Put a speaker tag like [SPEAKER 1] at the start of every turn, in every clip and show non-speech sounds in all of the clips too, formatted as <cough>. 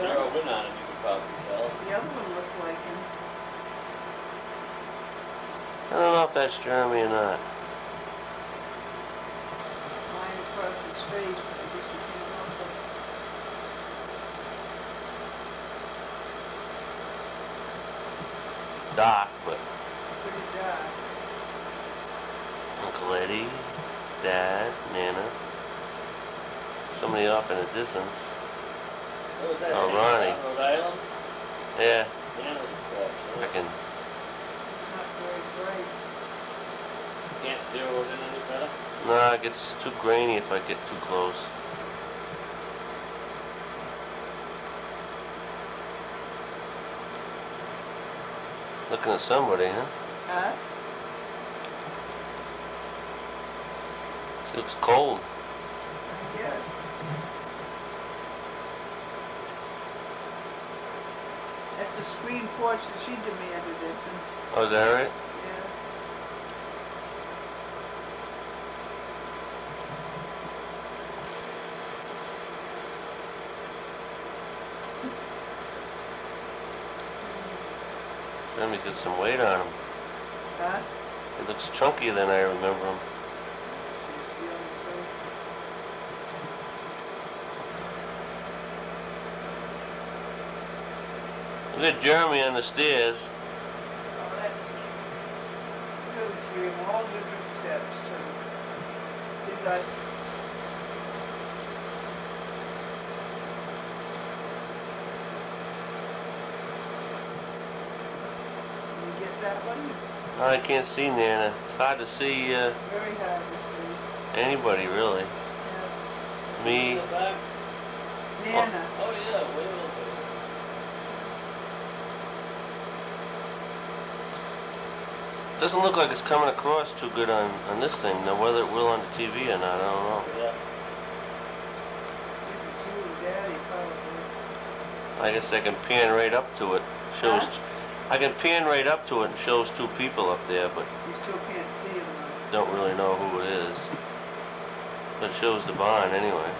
[SPEAKER 1] zeroed in on him, you could probably tell.
[SPEAKER 2] The other one looked like him.
[SPEAKER 3] I don't know if that's Jeremy or not.
[SPEAKER 2] Line across his face, but I guess you can't help it.
[SPEAKER 3] Doc, but
[SPEAKER 2] Pretty dark.
[SPEAKER 3] Uncle Eddie, Dad, Nana. Somebody off in the distance.
[SPEAKER 1] What was that?
[SPEAKER 3] Oh, Ronnie.
[SPEAKER 1] Rhode Island?
[SPEAKER 3] Yeah,
[SPEAKER 1] Nana's.
[SPEAKER 3] I can.
[SPEAKER 2] It's not very bright.
[SPEAKER 1] Can't zero it in any better?
[SPEAKER 3] No, it gets too grainy if I get too close. Looking at somebody, huh?
[SPEAKER 2] Huh?
[SPEAKER 3] She looks cold.
[SPEAKER 2] I guess. That's the screen porch that she demanded, isn't
[SPEAKER 3] Oh, is that right?
[SPEAKER 2] Yeah.
[SPEAKER 3] Jeremy's got some weight on him.
[SPEAKER 2] Huh?
[SPEAKER 3] He looks chunkier than I remember him.
[SPEAKER 2] She's young, so.
[SPEAKER 3] Look at Jeremy on the stairs.
[SPEAKER 2] Oh, that's goes through him all different steps too. He's like, you get that one?
[SPEAKER 3] I can't see Nana. It's hard to see uh,
[SPEAKER 2] Very hard to see.
[SPEAKER 3] anybody, really.
[SPEAKER 2] Yeah.
[SPEAKER 3] Me,
[SPEAKER 1] In the back?
[SPEAKER 2] Nana,
[SPEAKER 1] Oh, yeah, way over.
[SPEAKER 3] Doesn't look like it's coming across too good on, on this thing. Now, whether it will on the TV or not, I don't know.
[SPEAKER 1] Yeah.
[SPEAKER 2] this is Daddy probably.
[SPEAKER 3] I guess I can pan right up to it. Shows.
[SPEAKER 2] Huh?
[SPEAKER 3] I can pan right up to it and shows two people up there, but
[SPEAKER 2] You still can't see him
[SPEAKER 3] don't really know who it is. But it shows the barn anyway.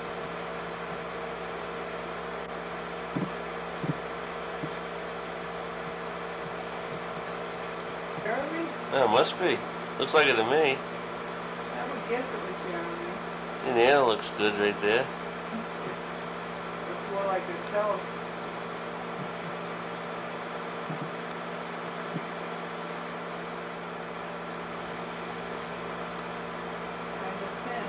[SPEAKER 2] though. Jeremy?
[SPEAKER 3] Yeah, it must be. Looks like it to me.
[SPEAKER 2] I would guess it was Jeremy.
[SPEAKER 3] And Nana looks good right there.
[SPEAKER 2] More like. Kind of thin.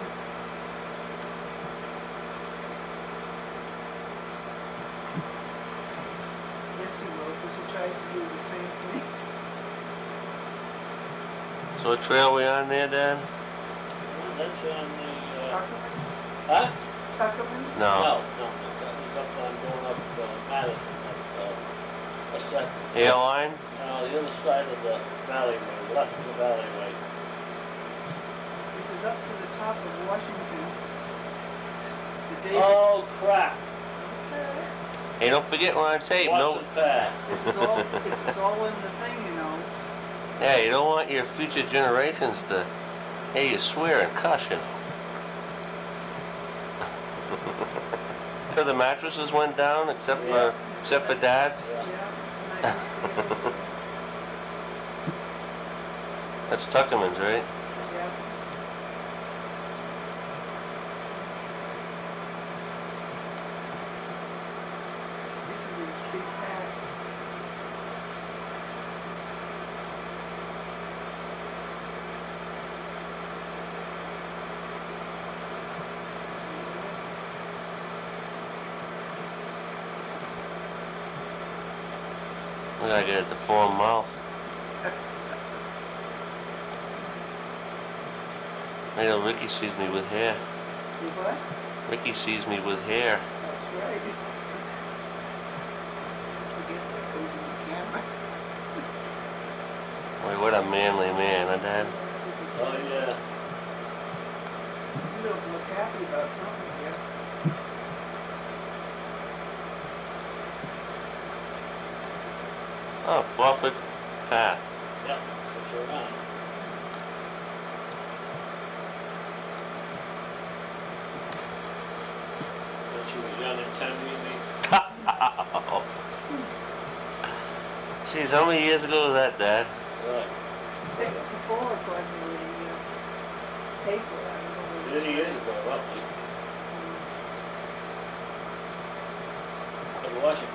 [SPEAKER 2] Yes, he will, because he tries to do the same things.
[SPEAKER 3] So what trail we on there, Dad?
[SPEAKER 1] Well, That's on the, uh,
[SPEAKER 2] Tuckermans?
[SPEAKER 1] huh?
[SPEAKER 2] Tuckermans?
[SPEAKER 3] No.
[SPEAKER 1] No, no, no, that was up on, going up uh, Madison, up, uh, what's that?
[SPEAKER 3] Airline?
[SPEAKER 1] No, the other side of the alleyway, left of the alleyway.
[SPEAKER 2] This is up to the top of Washington. It's a David.
[SPEAKER 1] Oh, crap.
[SPEAKER 2] Okay.
[SPEAKER 3] Hey, don't forget we're on tape. No.
[SPEAKER 1] Watson Path.
[SPEAKER 2] This is all, this is all in the thing, you know.
[SPEAKER 3] Yeah, you don't want your future generations to hear you swear and cuss, you know. <laughs> So the mattresses went down except for except for Dad's.
[SPEAKER 1] Yeah.
[SPEAKER 2] Yeah, it's <laughs> a nice deal.
[SPEAKER 3] That's Tuckerman's, right?
[SPEAKER 2] Yeah. We can do this big pack.
[SPEAKER 3] We gotta get it to form mouth. I know Ricky sees me with hair.
[SPEAKER 2] You what?
[SPEAKER 3] Ricky sees me with hair.
[SPEAKER 2] That's right. Forget that goes in the camera. <laughs>
[SPEAKER 3] Boy, what a manly man, huh, Dad?
[SPEAKER 1] Oh, yeah.
[SPEAKER 2] You don't look happy about something here.
[SPEAKER 3] Oh, four foot path.
[SPEAKER 1] Yeah, switch her around. When she was young and tender, you mean? <laughs>
[SPEAKER 3] Jeez, how many years ago was that, Dad?
[SPEAKER 1] Right,
[SPEAKER 2] Six to according to the uh, paper. I don't what it's-
[SPEAKER 1] thirty years ago roughly, in Washington.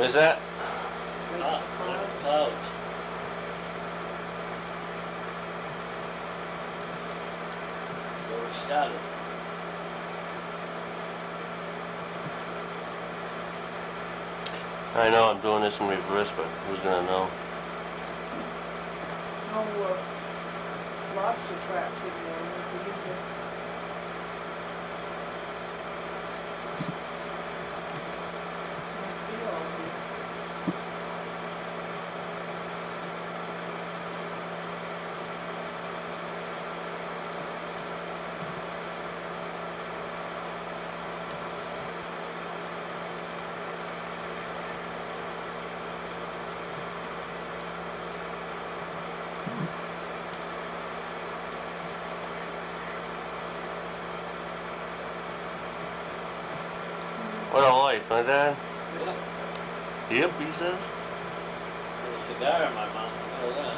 [SPEAKER 3] Where's that?
[SPEAKER 2] The
[SPEAKER 1] clouds. Where it started.
[SPEAKER 3] I know I'm doing this in reverse, but who's gonna know?
[SPEAKER 2] No uh, lobster traps it. I see all of it.
[SPEAKER 3] What a life, huh, Dad?
[SPEAKER 1] Yeah,
[SPEAKER 3] Yep, he says.
[SPEAKER 1] with a cigar in my mouth, that.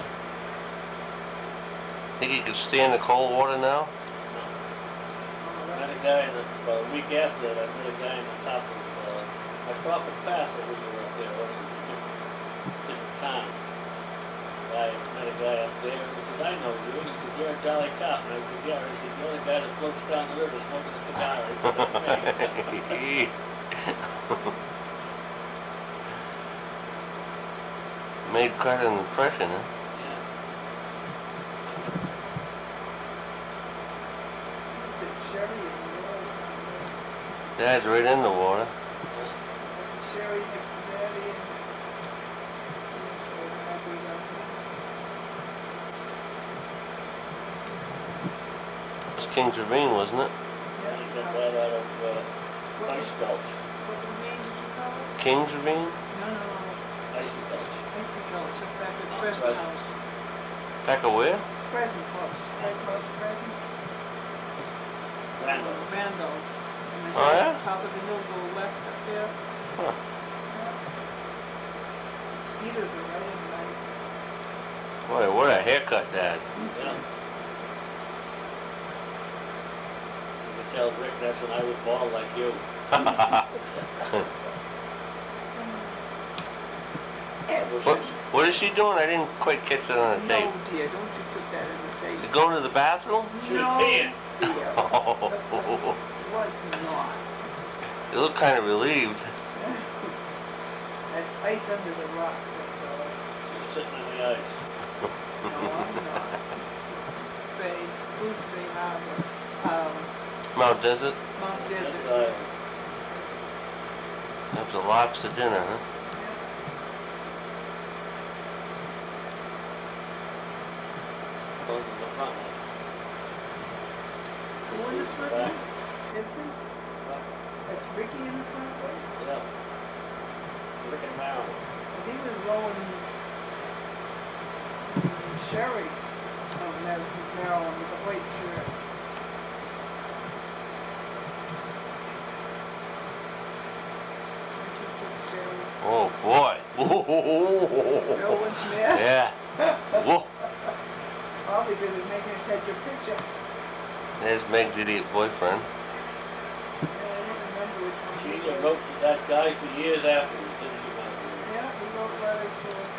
[SPEAKER 3] Think he could stand the cold water now?
[SPEAKER 1] No. I met a guy in the, about a week after that, I met a guy in the top of, uh, my Crawford Pass over here up there, it was a different, different town. I met a guy up there, and he said, I know you, he said, you're a Jolly Cop, and I said, yeah, he said, you're the only guy that floats down the river smoking a cigar, I said, that's me. <laughs>
[SPEAKER 3] Made quite an impression, huh?
[SPEAKER 1] Yeah,
[SPEAKER 2] Is it sherry in the water?
[SPEAKER 3] Dad's right in the water.
[SPEAKER 1] yeah.
[SPEAKER 2] Sherry next to Daddy and. Yes, we're happy about
[SPEAKER 3] It was King's Ravine, wasn't it?
[SPEAKER 2] that.
[SPEAKER 1] And he got
[SPEAKER 2] Yeah.
[SPEAKER 3] King's Ravine?
[SPEAKER 2] No, no, no,
[SPEAKER 1] Icy Gulch.
[SPEAKER 2] Icy Gulch, up back at Fresno
[SPEAKER 1] Fresno.
[SPEAKER 2] House.
[SPEAKER 3] Back of where?
[SPEAKER 2] Crescent House, Fred House Crescent.
[SPEAKER 1] Randall.
[SPEAKER 2] Randolph. And the
[SPEAKER 3] Oh, yeah?
[SPEAKER 2] top of the hill go left up there.
[SPEAKER 3] Huh.
[SPEAKER 2] Yeah. The Speeders are right in right.
[SPEAKER 3] Boy, what a haircut, Dad.
[SPEAKER 1] Yeah. You can tell Rick that's when I was bald like you. <laughs> <laughs>
[SPEAKER 2] Ed's.
[SPEAKER 3] What, what is she doing? I didn't quite catch that on the tape.
[SPEAKER 2] No, dear, don't you put that in the tape.
[SPEAKER 3] going to the bathroom?
[SPEAKER 1] She
[SPEAKER 2] No, dear. <laughs>
[SPEAKER 3] Oh,
[SPEAKER 2] Was not.
[SPEAKER 3] you look kind of relieved.
[SPEAKER 2] That's ice under the rocks, that's all.
[SPEAKER 1] She was sitting in the ice.
[SPEAKER 2] No, I'm not. Bay, Goose Bay Harbor, um,
[SPEAKER 3] Mount Desert?
[SPEAKER 2] Mount Desert.
[SPEAKER 1] Desert Island.
[SPEAKER 3] That was a lobster dinner, huh?
[SPEAKER 1] Going to the front.
[SPEAKER 2] Who in the front
[SPEAKER 1] Back.
[SPEAKER 2] one? Gibson? That's Ricky in the front one?
[SPEAKER 1] Yeah. Rick and.
[SPEAKER 2] I think we're rolling Sherry. Oh, no, he's Maryland with the white shirt.
[SPEAKER 3] Oh, boy.
[SPEAKER 2] No one's mad.
[SPEAKER 3] Yeah. Whoa.
[SPEAKER 2] Probably because he's making her take your picture.
[SPEAKER 3] There's Meg's idiot boyfriend.
[SPEAKER 2] Yeah, I don't remember which one.
[SPEAKER 1] She
[SPEAKER 2] he
[SPEAKER 1] wrote to that guy for years afterwards, didn't she, Marilyn?
[SPEAKER 2] Yeah, he wrote letters to her. <laughs>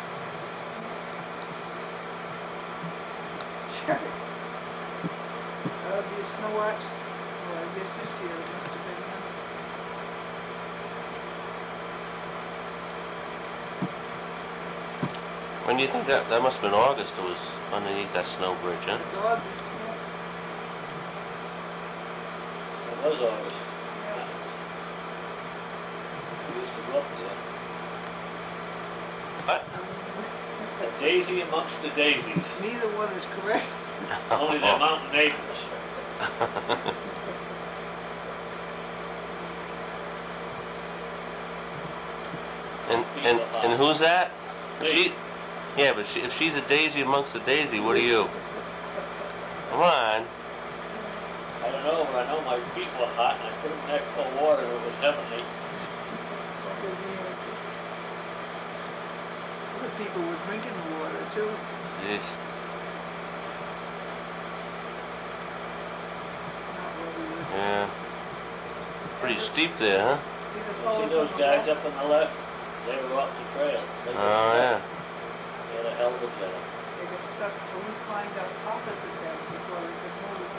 [SPEAKER 2] Uh, Sherry. That would be snow watch, uh, well, I guess this year it must have been, huh?
[SPEAKER 3] When do you think that, that must have been August it was underneath that snow bridge, huh?
[SPEAKER 2] It's August, yeah.
[SPEAKER 1] It was August.
[SPEAKER 2] Yeah.
[SPEAKER 1] We used to go up there.
[SPEAKER 3] What?
[SPEAKER 1] A daisy amongst the daisies.
[SPEAKER 2] Neither one is correct. <laughs>
[SPEAKER 1] Only the mountain neighbors. <laughs>
[SPEAKER 3] And, and, and who's that? If she, yeah, but she, if she's a daisy amongst the daisy, what are you? Come on.
[SPEAKER 1] I don't know, but I know my feet were hot and I put them in that cold water it was heavenly.
[SPEAKER 2] Because, you know, other people were drinking the water too.
[SPEAKER 3] Jeez.
[SPEAKER 2] Not where we were.
[SPEAKER 3] Yeah. Pretty steep there, huh?
[SPEAKER 2] See the
[SPEAKER 1] see those guys up on the left? They were off the trail. They
[SPEAKER 3] Oh,
[SPEAKER 1] stuck.
[SPEAKER 3] yeah.
[SPEAKER 1] They had hell of a job.
[SPEAKER 2] They got stuck till we climbed up opposite them before they could move.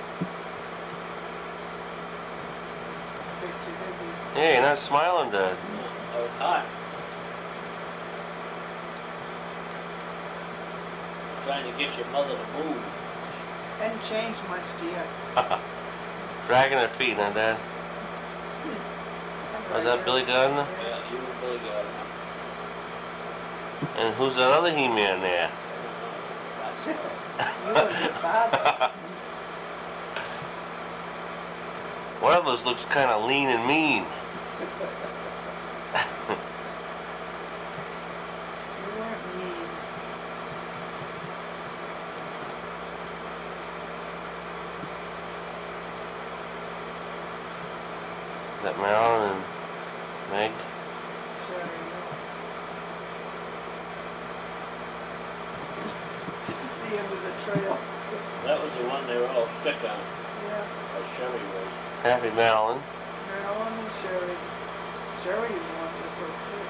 [SPEAKER 2] Picture busy.
[SPEAKER 3] Yeah, you're not smiling, Dad.
[SPEAKER 1] I was hot. Trying to get your mother to move.
[SPEAKER 2] Hadn't changed much, dear. <laughs>
[SPEAKER 3] Dragging her feet, huh, Dad? Hmm. Was that Billy Gardner?
[SPEAKER 1] Yeah, you and Billy got it.
[SPEAKER 3] And who's that other He-Man there? <laughs> One of us looks kind of lean and mean.
[SPEAKER 2] You weren't mean.
[SPEAKER 3] Is that Marilyn and Meg?
[SPEAKER 2] Sure you know. See him with the trail.
[SPEAKER 1] That was the one they were all sick on,
[SPEAKER 2] Yeah.
[SPEAKER 1] or Sherry was.
[SPEAKER 3] Happy Marilyn.
[SPEAKER 2] Marilyn and Sherry. Sherry is the one that's so sick.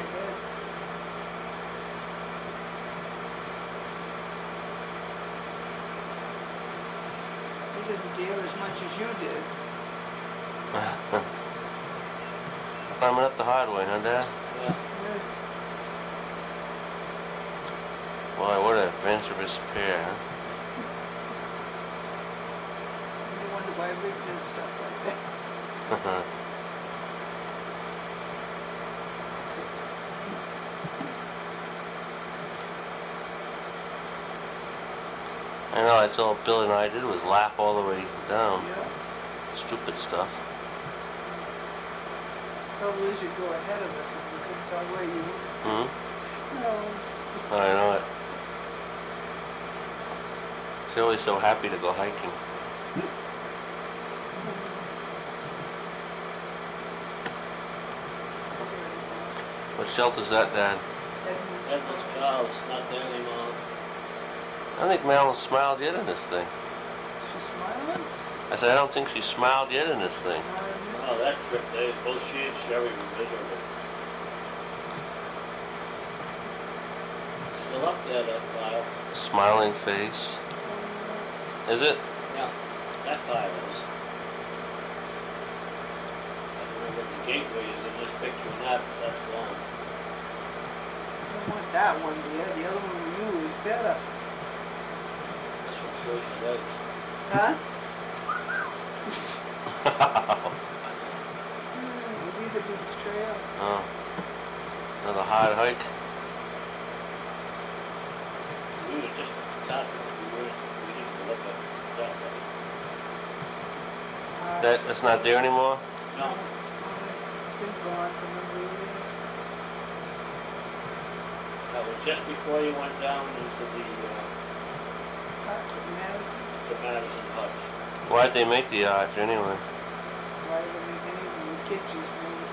[SPEAKER 2] It is. He doesn't dare as much as you did. <laughs>
[SPEAKER 3] Climbing up the hard way, huh, Dad?
[SPEAKER 1] Yeah.
[SPEAKER 3] Boy, what an adventurous pair, huh?
[SPEAKER 2] You wonder does stuff like that.
[SPEAKER 3] I know, that's all Bill and I did was laugh all the way down.
[SPEAKER 2] Yeah.
[SPEAKER 3] Stupid stuff.
[SPEAKER 2] Trouble is you go ahead of us and we couldn't tell where you were.
[SPEAKER 3] Hmm?
[SPEAKER 2] No.
[SPEAKER 3] I know it. She's always so happy to go hiking. What shelter's that, Dad?
[SPEAKER 2] Edmund's Edmands
[SPEAKER 1] Col's not there anymore.
[SPEAKER 3] I don't think Marilyn smiled yet in this thing.
[SPEAKER 2] She's smiling?
[SPEAKER 3] I said, I don't think she smiled yet in this thing.
[SPEAKER 2] Not in
[SPEAKER 1] Oh, that trip, they, both she and Sherry were miserable. Still up there, that pile.
[SPEAKER 3] Smiling face. Is it?
[SPEAKER 1] Yeah, that pile is. I don't know what the gateway is in this picture or not, that's gone.
[SPEAKER 2] I don't want that one, dear. The other one we use is better.
[SPEAKER 1] This one shows you legs.
[SPEAKER 2] Huh? <laughs> Hmm, It's either Beach Trail.
[SPEAKER 3] oh. Another hard hike.
[SPEAKER 1] We were just at the top, we weren't, we didn't look at that way.
[SPEAKER 2] Uh,
[SPEAKER 3] That, that's not there anymore?
[SPEAKER 1] No,
[SPEAKER 2] It's gone. It's been gone for a number of years.
[SPEAKER 1] that was just before you went down into the, uh,
[SPEAKER 2] Parks at Madison.
[SPEAKER 1] to Madison Huts.
[SPEAKER 3] Why'd they make the arch anyway?
[SPEAKER 2] Why did they make any of the kitchens move?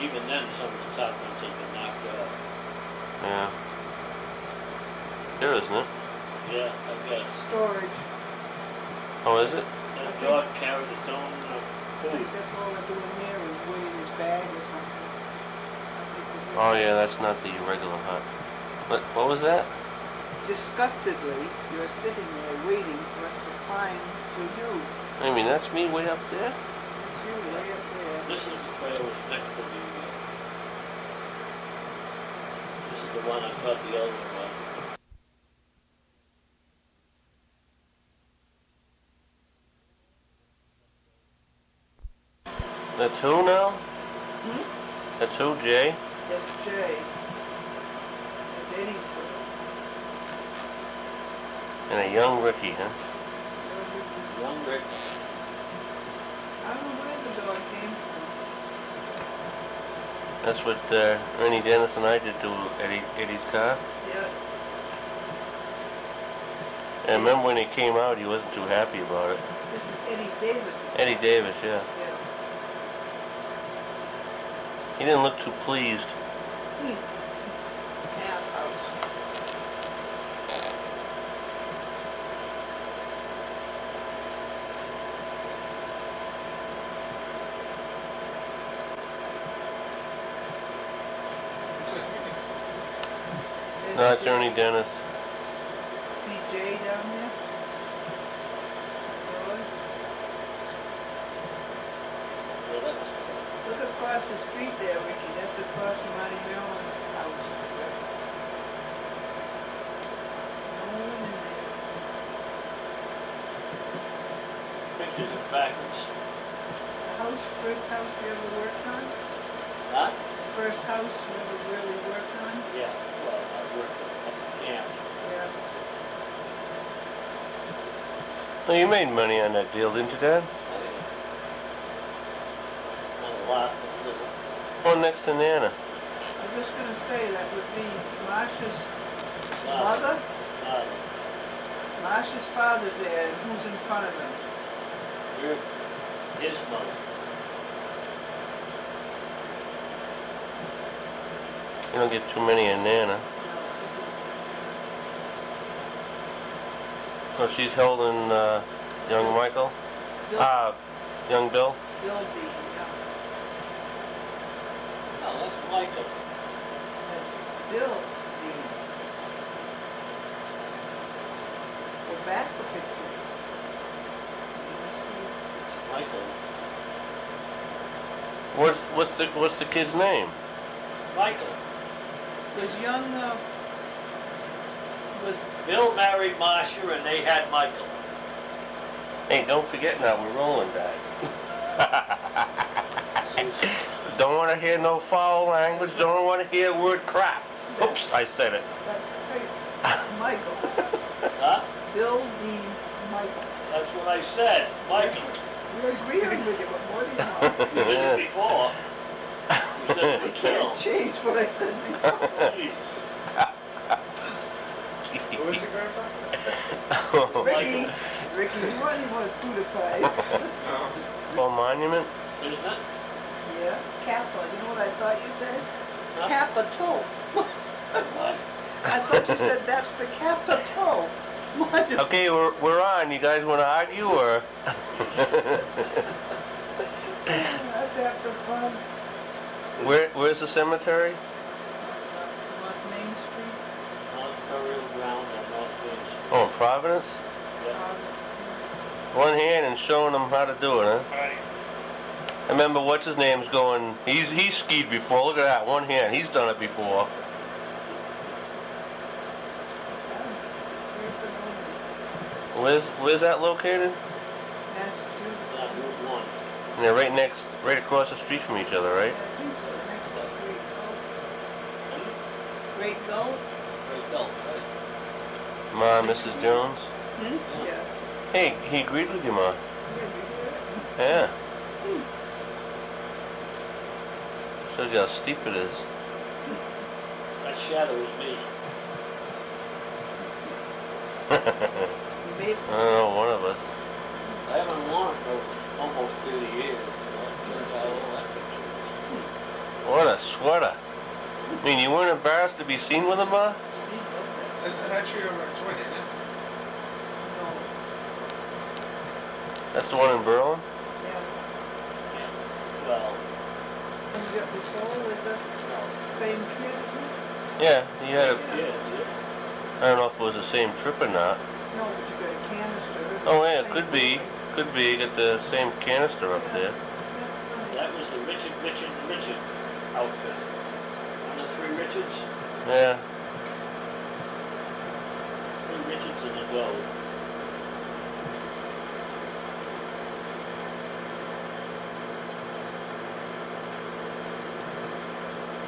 [SPEAKER 1] Even then, some of the top ones had been knocked off.
[SPEAKER 3] Yeah. There, isn't it?
[SPEAKER 1] Yeah, I guess.
[SPEAKER 2] Storage.
[SPEAKER 3] Oh, is it?
[SPEAKER 1] That
[SPEAKER 2] Okay.
[SPEAKER 1] dog carried its own uh,
[SPEAKER 2] I
[SPEAKER 1] food.
[SPEAKER 2] think that's all they're doing there is weighing his bag or something. I think they're
[SPEAKER 3] Oh yeah, that's not the regular hut. What, what was that?
[SPEAKER 2] Disgustedly, you're sitting there waiting for us to climb to you.
[SPEAKER 3] I mean, that's me way up there?
[SPEAKER 2] It's you way up there.
[SPEAKER 1] This is the trail was next to the, uh, this is the one I thought the other one was.
[SPEAKER 3] That's who now?
[SPEAKER 2] Hmm?
[SPEAKER 3] That's who, Jay?
[SPEAKER 2] That's Jay. That's Eddie's dog.
[SPEAKER 3] And a young rookie, huh?
[SPEAKER 1] Young Rick,
[SPEAKER 2] I don't know where the dog came from.
[SPEAKER 3] That's what uh, Ernie Dennis and I did to Eddie, Eddie's car.
[SPEAKER 2] Yeah,
[SPEAKER 3] And I remember when he came out, he wasn't too happy about it.
[SPEAKER 2] this is Eddie Davis.
[SPEAKER 3] Eddie Davis, yeah.
[SPEAKER 2] Yeah.
[SPEAKER 3] He didn't look too pleased.
[SPEAKER 2] House.
[SPEAKER 3] No, it's Ernie Dennis.
[SPEAKER 2] CJ down there? Roy?
[SPEAKER 1] Well, that was
[SPEAKER 2] Look across the street there, Ricky, that's across from Monty Maryland's house. No one in there.
[SPEAKER 1] Pictures are backwards.
[SPEAKER 2] House, first house you ever worked on?
[SPEAKER 1] Huh?
[SPEAKER 2] First house you ever really worked on?
[SPEAKER 1] Yeah, well, I worked at the camp.
[SPEAKER 2] Yeah.
[SPEAKER 3] Well, you made money on that deal, didn't you, Dad?
[SPEAKER 1] Not a lot, but a little.
[SPEAKER 3] Well, next to Nana.
[SPEAKER 2] I'm just gonna say that would be Marcia's
[SPEAKER 1] Not-
[SPEAKER 2] mother,
[SPEAKER 1] not-
[SPEAKER 2] Marcia's father's there, and who's in front of him?
[SPEAKER 1] You're his mother.
[SPEAKER 3] You don't get too many in Nana.
[SPEAKER 2] No, it's
[SPEAKER 3] Oh, she's holding uh, young Michael.
[SPEAKER 2] Bill,
[SPEAKER 3] Ah, young Bill.
[SPEAKER 2] Bill Dean, yeah.
[SPEAKER 1] No, that's Michael.
[SPEAKER 2] That's Bill Dean. Go back a picture. You see,
[SPEAKER 1] It's Michael.
[SPEAKER 3] What's what's the what's the kid's name?
[SPEAKER 1] Michael.
[SPEAKER 2] Was young, uh, was,
[SPEAKER 1] Bill married Marcia and they had Michael.
[SPEAKER 3] Hey, don't forget now we're rolling, Dad. <laughs> don't want to hear no foul language. Don't want to hear word crap. Oops, I said it.
[SPEAKER 2] that's great. That's <laughs> Michael.
[SPEAKER 1] Huh?
[SPEAKER 2] Bill Dean's Michael.
[SPEAKER 1] That's what I said, Michael.
[SPEAKER 2] We're agreeing with you, but what do you want?
[SPEAKER 1] You before. You said
[SPEAKER 2] I
[SPEAKER 1] Bill.
[SPEAKER 2] can't change what I said before.
[SPEAKER 4] Who is it, Grandpa? <laughs>
[SPEAKER 2] Ricky, Ricky, you want any more scooter pies?
[SPEAKER 4] No.
[SPEAKER 3] For monument?
[SPEAKER 1] Isn't it?
[SPEAKER 2] Yes, Kappa, you know what I thought you said?
[SPEAKER 1] Huh?
[SPEAKER 2] Capital. <laughs>
[SPEAKER 1] What?
[SPEAKER 2] I thought you said that's the capital. What?
[SPEAKER 3] Okay, we're we're on. You guys want to argue or? <laughs>
[SPEAKER 2] That's after fun.
[SPEAKER 3] Where where's the cemetery?
[SPEAKER 2] North Main Street.
[SPEAKER 1] North Burial Ground on North Main Street.
[SPEAKER 3] Oh, in Providence.
[SPEAKER 1] Yeah.
[SPEAKER 3] One hand and showing them how to do it, huh?
[SPEAKER 1] Right.
[SPEAKER 3] I remember what's his name's going. He's he's skied before. Look at that, one hand. He's done it before.
[SPEAKER 2] Yeah, it's the first and only.
[SPEAKER 3] Where's where's that located?
[SPEAKER 2] Massachusetts.
[SPEAKER 1] Not Route One.
[SPEAKER 3] And they're right next, right across the street from each other,
[SPEAKER 2] Yeah,
[SPEAKER 3] right?
[SPEAKER 2] I think so, next to Great Gulf.
[SPEAKER 1] Hmm?
[SPEAKER 2] Great Gulf?
[SPEAKER 1] Great Gulf, right?
[SPEAKER 3] Ma, Mrs. Jones.
[SPEAKER 2] Hmm? Yeah.
[SPEAKER 3] Hey, he agreed with you, Ma.
[SPEAKER 2] Yeah, you hear it?
[SPEAKER 3] Yeah. Shows you how steep it is.
[SPEAKER 1] That shadow is me. <laughs>
[SPEAKER 3] I
[SPEAKER 2] You made,
[SPEAKER 3] don't know, one of us.
[SPEAKER 1] I haven't worn it for almost thirty years. you know, That's how old that picture is.
[SPEAKER 3] What a sweater. I mean, you weren't embarrassed to be seen with him, Ma?
[SPEAKER 4] Cincinnati or Twin, isn't it?
[SPEAKER 2] no,
[SPEAKER 3] That's the one in Berlin?
[SPEAKER 2] yeah.
[SPEAKER 1] Yeah. Well,
[SPEAKER 2] And you got before with the same kid as me?
[SPEAKER 3] Yeah, he had a,
[SPEAKER 1] yeah, yeah.
[SPEAKER 3] I don't know if it was the same trip or not.
[SPEAKER 2] No, but you got a canister.
[SPEAKER 3] Oh yeah,
[SPEAKER 2] Same
[SPEAKER 3] could be, could be, You got the same canister up there.
[SPEAKER 1] That was the Richard, Richard, Richard outfit. One of three Richards,
[SPEAKER 3] Yeah,
[SPEAKER 1] three Richards in a dough.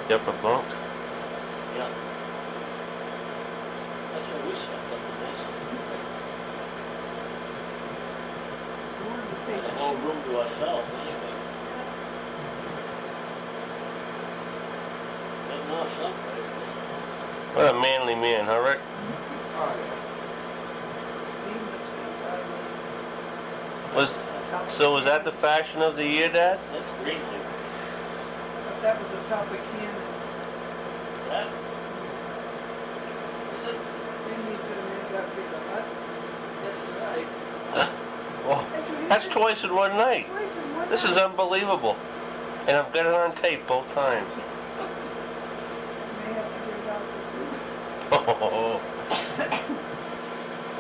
[SPEAKER 3] the upper bunk.
[SPEAKER 1] Yeah. That's what we slept up in this.
[SPEAKER 2] You wanted to
[SPEAKER 1] a
[SPEAKER 2] a
[SPEAKER 1] whole
[SPEAKER 2] sheet.
[SPEAKER 1] room to ourselves, anyway. off someplace.
[SPEAKER 3] What a manly man, huh, Rick?
[SPEAKER 4] Yeah.
[SPEAKER 2] He must have been driving.
[SPEAKER 3] Was, so was that the fashion of the year, Dad?
[SPEAKER 1] That's Greenleaf.
[SPEAKER 2] But That was the top of Cannon.
[SPEAKER 1] That? Is it?
[SPEAKER 2] Greenleaf could have made that bigger, huh?
[SPEAKER 1] Yes, you're right.
[SPEAKER 3] Oh,
[SPEAKER 2] Hey, Joe, you
[SPEAKER 3] that's twice in one night.
[SPEAKER 2] Twice in one
[SPEAKER 3] This is unbelievable. And I've got it on tape both times.
[SPEAKER 2] You May have to get it out to prove.
[SPEAKER 3] Oh,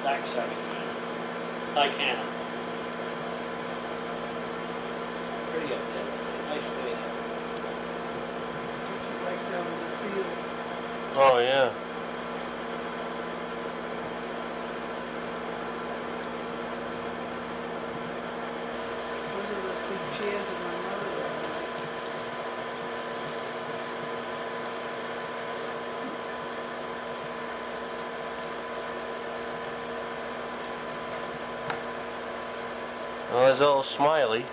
[SPEAKER 1] Backside of Cannon. High Cannon. Pretty up there. Nice day there.
[SPEAKER 2] You like down in the field.
[SPEAKER 3] oh yeah.
[SPEAKER 2] Those are those big chairs that my mother had.
[SPEAKER 3] Well, there's old Smiley.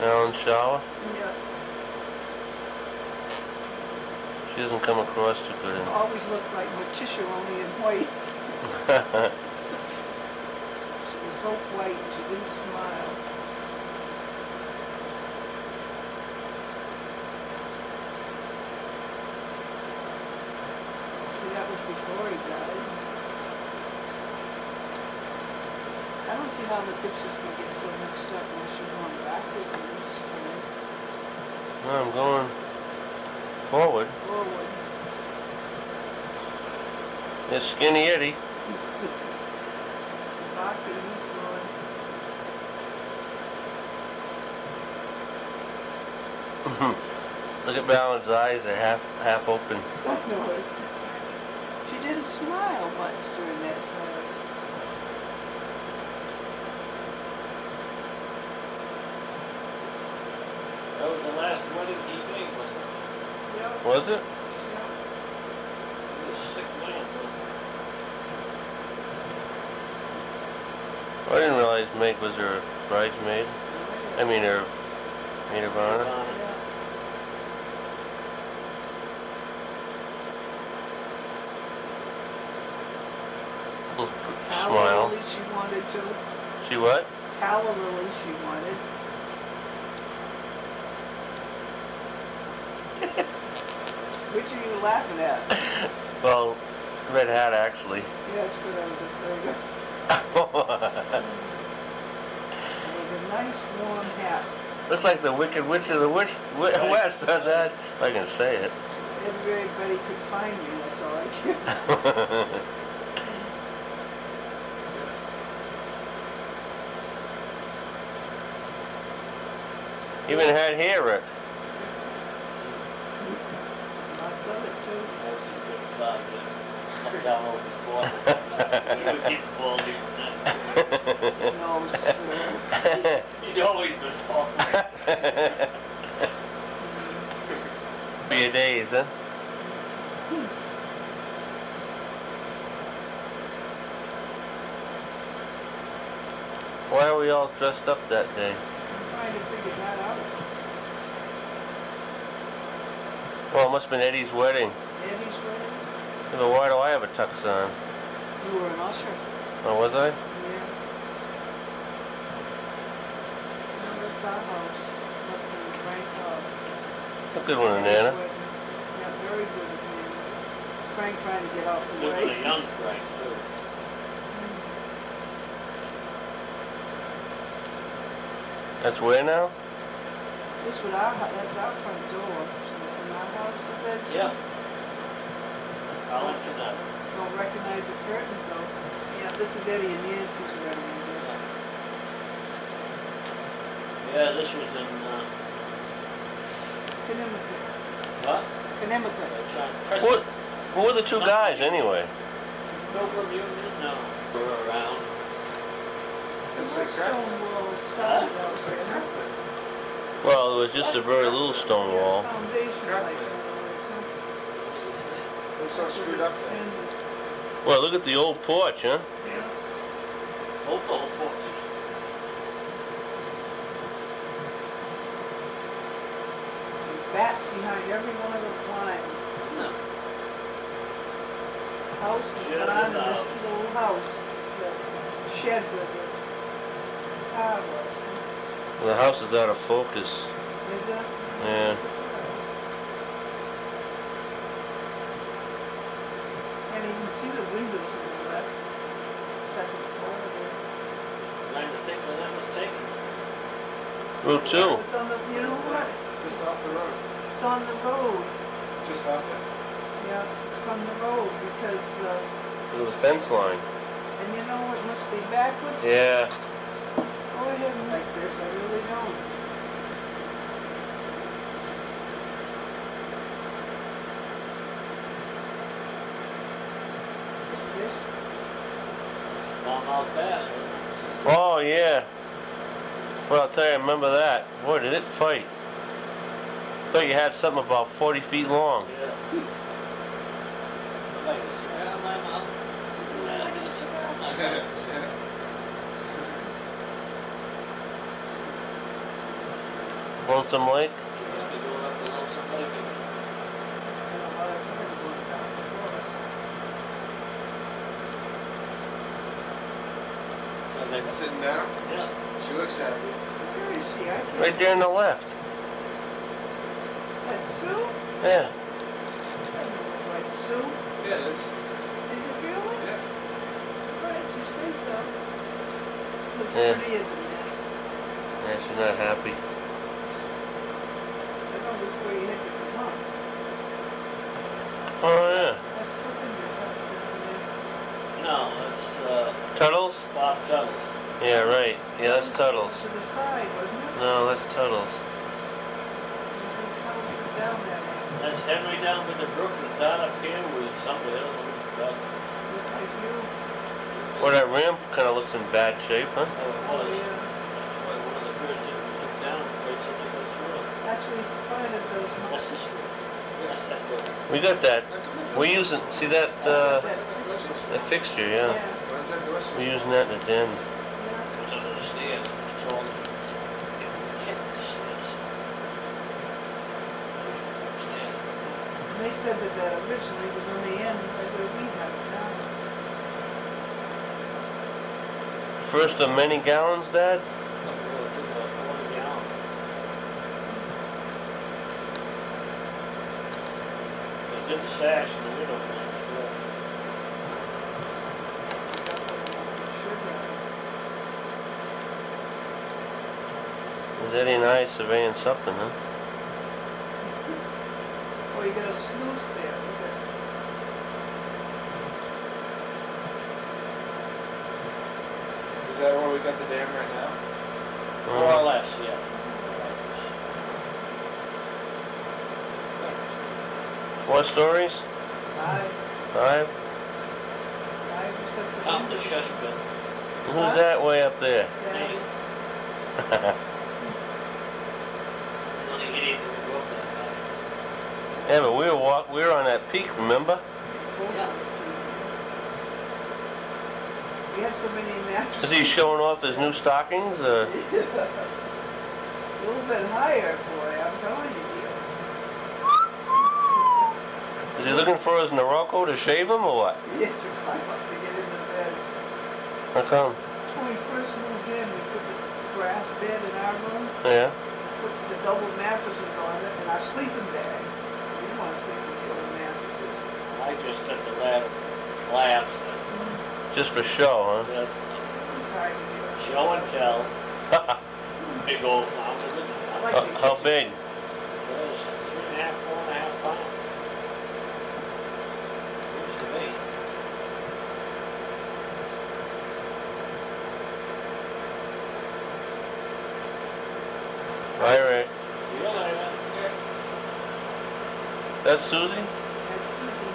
[SPEAKER 3] Now in the shower.
[SPEAKER 2] Yeah,
[SPEAKER 3] She doesn't come across too good. in-
[SPEAKER 2] always looked like Morticia, only in white. <laughs> She was so white, she didn't smile. See, that was before he died. I don't see how the pictures can get so mixed up unless you're going backwards on this stream.
[SPEAKER 3] no, I'm going forward.
[SPEAKER 2] Forward.
[SPEAKER 3] There's Skinny Eddie. <laughs>
[SPEAKER 2] Doctor, he's going. <laughs>
[SPEAKER 3] Look at Ballard's eyes, they're half half open. <laughs>
[SPEAKER 2] I know it. She didn't smile much during that time.
[SPEAKER 1] That was the last wedding he made, wasn't it?
[SPEAKER 2] Yep,
[SPEAKER 3] Was it?
[SPEAKER 2] yep.
[SPEAKER 1] He was a sick man, though.
[SPEAKER 3] I didn't realize Meg was her bridesmaid. I mean, her maid of honor.
[SPEAKER 2] Yeah. Calla
[SPEAKER 3] Smile.
[SPEAKER 2] lily she wanted to.
[SPEAKER 3] She what?
[SPEAKER 2] Calla lily she wanted. Which are you laughing at?
[SPEAKER 3] Well, red hat actually.
[SPEAKER 2] Yeah, that's what I was afraid of. <laughs> It was a nice warm hat.
[SPEAKER 3] Looks like the Wicked Witch of the Witch. West on that, if I can say it.
[SPEAKER 2] Everybody could find me, that's all I care. <laughs>
[SPEAKER 3] Even had hair, Rick.
[SPEAKER 2] Lots of it too.
[SPEAKER 1] that was a good car, yeah. Down over his forehead. We would keep the ball deep in that.
[SPEAKER 2] No, sir.
[SPEAKER 1] He'd <laughs> always been tall.
[SPEAKER 3] For your days, huh? Why are we all dressed up that day?
[SPEAKER 2] I'm trying to figure that out.
[SPEAKER 3] Well, it must have been Eddie's wedding.
[SPEAKER 2] Eddie's wedding?
[SPEAKER 3] Yeah, But why do I have a tux on?
[SPEAKER 2] You were an usher.
[SPEAKER 3] Oh, was I?
[SPEAKER 2] Yes. No, that's our house. Must have been Frank, uh.
[SPEAKER 3] A good one,
[SPEAKER 2] Eddie's
[SPEAKER 3] Nana.
[SPEAKER 2] wedding. Yeah, very good of him. Frank trying to get off the
[SPEAKER 1] Good
[SPEAKER 2] way.
[SPEAKER 1] for a young Frank, too.
[SPEAKER 3] That's where now?
[SPEAKER 2] This would our, that's our front door, so it's in our house, is that so?
[SPEAKER 1] Yeah. I'll let you know.
[SPEAKER 2] Don't recognize the curtains though. Yeah, this is Eddie and Nancy's wedding, I guess.
[SPEAKER 1] Yeah, this was in, uh,
[SPEAKER 2] Connemara.
[SPEAKER 1] what?
[SPEAKER 2] Connemara.
[SPEAKER 1] It's on
[SPEAKER 3] Who, who were the two guys anyway?
[SPEAKER 1] Pilgrim Union? No. We're around.
[SPEAKER 4] Looks like crap.
[SPEAKER 2] Stonewall started out there.
[SPEAKER 3] Well, it was just a very little stone wall.
[SPEAKER 2] Foundation
[SPEAKER 4] Crap.
[SPEAKER 2] like
[SPEAKER 4] Looks all screwed up
[SPEAKER 3] Well, look at the old porch, huh?
[SPEAKER 1] Both old porches.
[SPEAKER 2] bats behind every one of the blinds.
[SPEAKER 1] No.
[SPEAKER 2] House is
[SPEAKER 1] Shed
[SPEAKER 2] behind
[SPEAKER 1] and
[SPEAKER 2] this little house, the shed with the car was.
[SPEAKER 3] The house is out of focus.
[SPEAKER 2] Is it?
[SPEAKER 3] Yeah.
[SPEAKER 2] Can't even see the windows on the left, second floor there.
[SPEAKER 1] Trying to think where that was taken.
[SPEAKER 3] Route two.
[SPEAKER 2] It's on the, you know what?
[SPEAKER 4] Just off the road,
[SPEAKER 2] It's on the road.
[SPEAKER 4] just off it.
[SPEAKER 2] Yeah, it's from the road because, uh,
[SPEAKER 3] Look the fence line.
[SPEAKER 2] and you know what must be backwards?
[SPEAKER 3] Yeah.
[SPEAKER 2] Go ahead and like this, I really don't. What's this?
[SPEAKER 3] Oh, yeah. Well, I'll tell you, I remember that. Boy, did it fight. I thought you had something about 40 feet long.
[SPEAKER 1] Yeah. <laughs> Like a cigar in my mouth. I a cigar in my mouth. <laughs>
[SPEAKER 3] Lonesome Lake?
[SPEAKER 1] You must be going up to Lonesome Lake again.
[SPEAKER 2] Spent a lot of time going down before.
[SPEAKER 1] So they,
[SPEAKER 4] And sitting down,
[SPEAKER 1] yeah,
[SPEAKER 4] she looks happy.
[SPEAKER 2] Where is she? I can't.
[SPEAKER 3] Right there on the left.
[SPEAKER 2] That's Sue?
[SPEAKER 3] Yeah.
[SPEAKER 2] That like Sue.
[SPEAKER 4] Yeah, that's,
[SPEAKER 2] Is it really?
[SPEAKER 4] yeah.
[SPEAKER 2] Right, you say so. She looks
[SPEAKER 3] Yeah.
[SPEAKER 2] prettier than that.
[SPEAKER 3] Yeah, she's not happy.
[SPEAKER 2] I know which way you had to come up.
[SPEAKER 3] Oh, yeah.
[SPEAKER 2] That's Clippender's house down there.
[SPEAKER 1] no, it's, uh,
[SPEAKER 3] Tuttles? Yeah, right. Yeah, that's Tuttles.
[SPEAKER 2] To the side, wasn't it?
[SPEAKER 3] No, that's Tuttles.
[SPEAKER 2] You can come Down that way.
[SPEAKER 1] That's Henry down with the brook, and Don up here with somewhere, else.
[SPEAKER 2] Look like you.
[SPEAKER 3] Well, that ramp kind of looks in bad shape, huh?
[SPEAKER 1] oh, it
[SPEAKER 2] Oh,
[SPEAKER 1] was.
[SPEAKER 2] yeah.
[SPEAKER 1] That's why one of the first things we took down, afraid somebody goes through it.
[SPEAKER 2] That's where you planted those
[SPEAKER 1] What's
[SPEAKER 2] moss.
[SPEAKER 1] this one? That's that door.
[SPEAKER 3] We got that. We're using, see that, uh,
[SPEAKER 2] That fixture.
[SPEAKER 3] that fixture, yeah.
[SPEAKER 2] Yeah,
[SPEAKER 4] Why is that
[SPEAKER 3] We're using that in the den.
[SPEAKER 2] yeah.
[SPEAKER 1] Goes under the stairs, it's tall. If you hit the stairs. There's your first stairs.
[SPEAKER 2] And they said that that originally was on the end, like where we have it now.
[SPEAKER 3] First of many gallons, Dad?
[SPEAKER 1] Up there, it took about forty gallons. They did the sash and the window frame as well.
[SPEAKER 2] Got the sugar.
[SPEAKER 3] Is Eddie and I surveying something, huh?
[SPEAKER 2] Oh, you got a sluice there, look.
[SPEAKER 4] Is that where we got the dam right now? Uh-huh.
[SPEAKER 1] More or less, yeah.
[SPEAKER 3] Four stories?
[SPEAKER 2] Five,
[SPEAKER 3] Five?
[SPEAKER 2] five sets of
[SPEAKER 1] Up the shush pit.
[SPEAKER 3] Who's that way up there?
[SPEAKER 2] Down. <laughs>
[SPEAKER 1] You only get in when you go up that high.
[SPEAKER 3] Yeah, but we were walk, we were on that peak, remember?
[SPEAKER 1] Yeah.
[SPEAKER 2] We had so many mattresses.
[SPEAKER 3] Is he showing off his new stockings, or? <laughs>
[SPEAKER 2] A little bit higher, boy, I'm telling you, dear.
[SPEAKER 3] Is he looking for his Norocco to shave him, or what?
[SPEAKER 2] Yeah, to climb up to get into bed.
[SPEAKER 3] How come?
[SPEAKER 2] That's when we first moved in, we put the grass bed in our room,
[SPEAKER 3] Yeah?
[SPEAKER 2] put the double mattresses on it, and our sleeping bag. We didn't want to sleep with the old mattresses.
[SPEAKER 1] I just got the ladder laughs, that's,
[SPEAKER 3] Just for show,
[SPEAKER 1] that's
[SPEAKER 2] It was hard to get.
[SPEAKER 1] show and tell,
[SPEAKER 3] huh? <laughs>
[SPEAKER 1] big old fountain.
[SPEAKER 2] I like
[SPEAKER 3] how,
[SPEAKER 2] the
[SPEAKER 3] how
[SPEAKER 2] kitchen.
[SPEAKER 3] big?
[SPEAKER 1] So it's three and a half, four and a half pounds. Used to be.
[SPEAKER 3] All right.
[SPEAKER 1] See you later.
[SPEAKER 3] That's Susie?
[SPEAKER 2] That's Susie.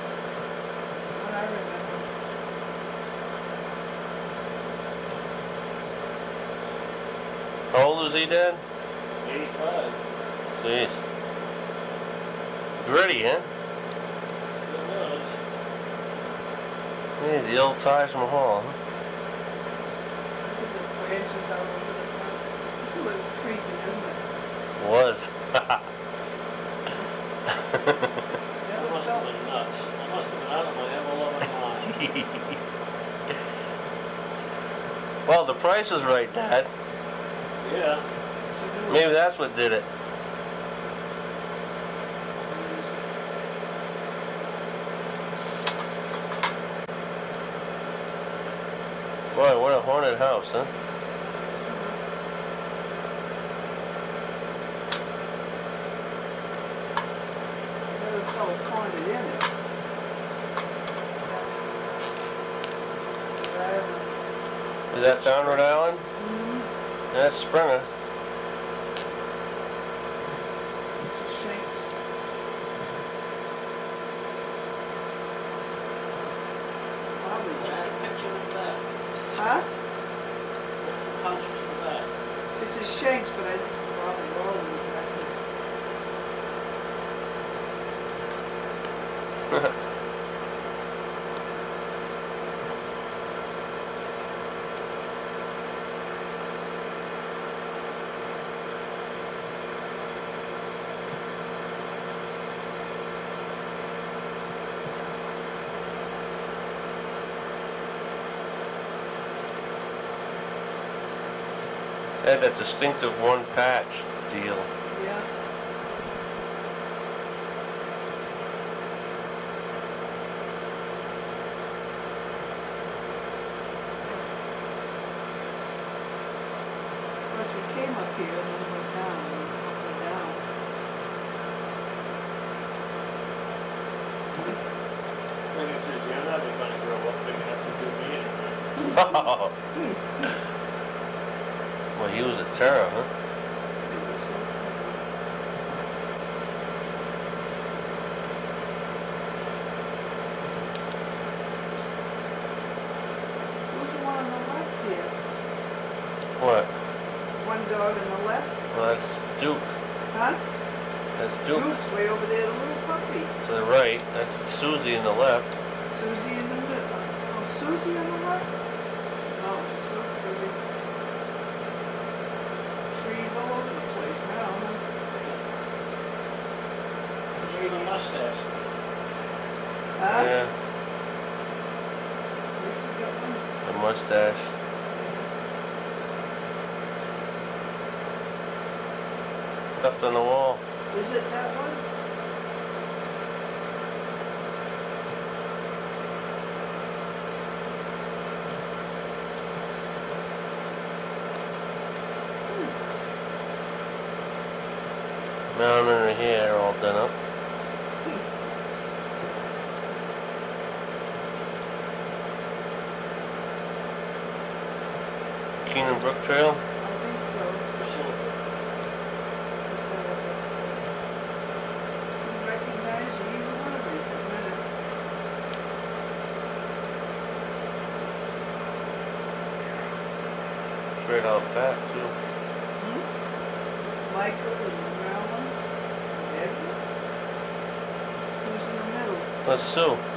[SPEAKER 2] What I remember.
[SPEAKER 3] How old is he, Dad?
[SPEAKER 1] Eighty-five.
[SPEAKER 3] Jeez. Gritty, huh?
[SPEAKER 1] It was.
[SPEAKER 3] Yeah, the old Taj Mahal. Huh?
[SPEAKER 2] The branches out over the front. Ooh, it's creepy, isn't it?
[SPEAKER 3] Was.
[SPEAKER 1] Must have been nuts. I must have been out of my ever-loving mind.
[SPEAKER 3] well, the price is right, Dad.
[SPEAKER 1] Yeah,
[SPEAKER 3] Maybe that's what did it. Boy, what a haunted house, huh?
[SPEAKER 2] Never felt in it. But I haven't-
[SPEAKER 3] Is that down Rhode Island? That's Springer.
[SPEAKER 2] This is Shanks. Probably
[SPEAKER 1] what's
[SPEAKER 2] that.
[SPEAKER 1] the picture of that?
[SPEAKER 2] Huh?
[SPEAKER 1] What's the house in the back?
[SPEAKER 2] This is Shanks, but I think probably all of them back there.
[SPEAKER 3] They had that distinctive one patch deal.
[SPEAKER 2] Yeah. Of course, we came up here and then went down, and up and down.
[SPEAKER 1] Thing is, is you're never gonna grow up big enough to do me anything. <laughs>
[SPEAKER 3] well, he was a terror, huh?
[SPEAKER 2] It was so pretty. Who's the one on the left here?
[SPEAKER 3] What?
[SPEAKER 2] One dog on the left?
[SPEAKER 3] Well, that's Duke.
[SPEAKER 2] Huh?
[SPEAKER 3] That's Duke.
[SPEAKER 2] Duke's way over there, the little puppy.
[SPEAKER 3] To the right. That's Susie in the left.
[SPEAKER 2] Susie in the middle. Oh, Susie on the left? Oh, she's so pretty. Trees all over the place now. huh?
[SPEAKER 1] Mustache.
[SPEAKER 2] Huh?
[SPEAKER 3] Yeah,
[SPEAKER 2] We got one.
[SPEAKER 3] the mustache. Left on the wall.
[SPEAKER 2] Is it that one?
[SPEAKER 3] Down under here, all done up. Keenan Brook Trail.
[SPEAKER 2] I think so. Didn't recognize you either one of you for a minute.
[SPEAKER 3] Straight out back too.
[SPEAKER 2] Hmm? Michael and Marilyn and Edward. Who's in the middle?
[SPEAKER 3] That's
[SPEAKER 2] Sue.